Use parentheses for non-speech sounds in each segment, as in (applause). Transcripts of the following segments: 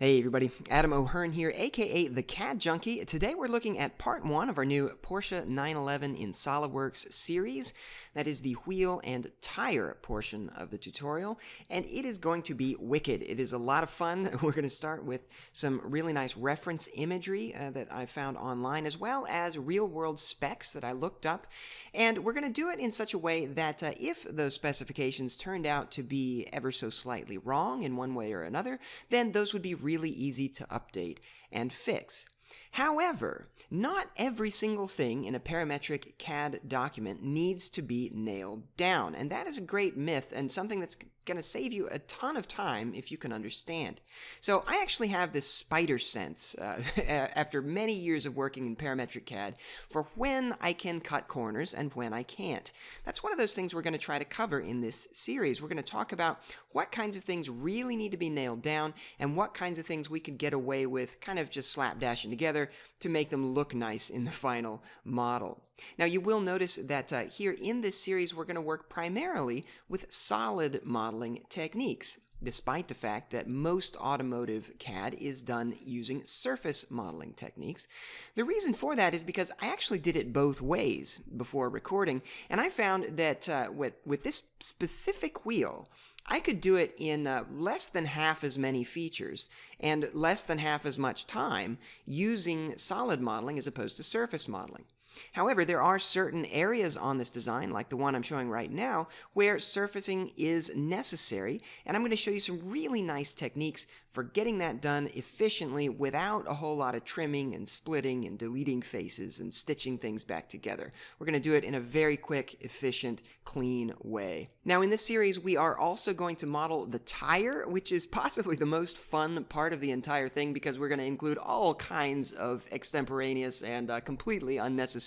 Hey everybody, Adam Ohern here, aka the CAD Junkie. Today we're looking at part one of our new Porsche 911 in SolidWorks series. That is the wheel and tire portion of the tutorial, and it is going to be wicked. It is a lot of fun. (laughs) We're going to start with some really nice reference imagery uh, that I found online, as well as real world specs that I looked up. And we're going to do it in such a way that uh, if those specifications turned out to be ever so slightly wrong in one way or another, then those would be really easy to update and fix. However, not every single thing in a parametric CAD document needs to be nailed down, and that is a great myth and something that's going to save you a ton of time if you can understand. So I actually have this spider sense uh, (laughs) after many years of working in parametric CAD for when I can cut corners and when I can't. That's one of those things we're going to try to cover in this series. We're going to talk about what kinds of things really need to be nailed down and what kinds of things we could get away with kind of just slapdashing together to make them look nice in the (laughs) final model. Now you will notice that uh, here in this series we're going to work primarily with solid modeling techniques despite the fact that most automotive CAD is done using surface modeling techniques. The reason for that is because I actually did it both ways before recording, and I found that uh, with, with this specific wheel, I could do it in uh, less than half as many features and less than half as much time using solid modeling as opposed to surface modeling. However, there are certain areas on this design, like the one I'm showing right now, where surfacing is necessary, and I'm going to show you some really nice techniques for getting that done efficiently without a whole lot of trimming and splitting and deleting faces and stitching things back together. We're going to do it in a very quick, efficient, clean way. Now, in this series, we are also going to model the tire, which is possibly the most fun part of the entire thing because we're going to include all kinds of extemporaneous and uh, completely unnecessary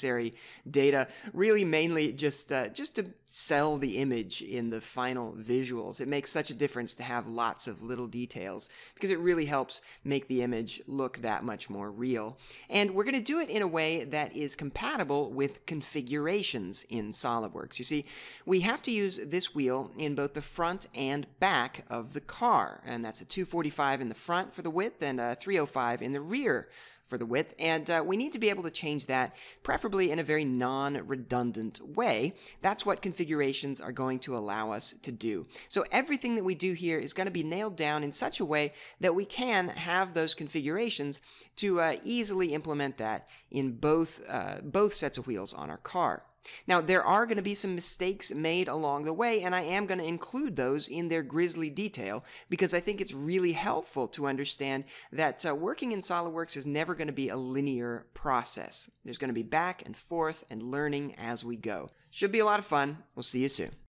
data, really mainly just, uh, just to sell the image in the final visuals. It makes such a difference to have lots of little details because it really helps make the image look that much more real. And we're going to do it in a way that is compatible with configurations in SOLIDWORKS. You see, we have to use this wheel in both the front and back of the car, and that's a 245 in the front for the width and a 305 in the rear for the width, and uh, we need to be able to change that, preferably in a very non-redundant way. That's what configurations are going to allow us to do. So everything that we do here is going to be nailed down in such a way that we can have those configurations to uh, easily implement that in both, uh, both sets of wheels on our car. Now, there are going to be some mistakes made along the way, and I am going to include those in their grisly detail because I think it's really helpful to understand that uh, working in SOLIDWORKS is never going to be a linear process. There's going to be back and forth and learning as we go. Should be a lot of fun. We'll see you soon.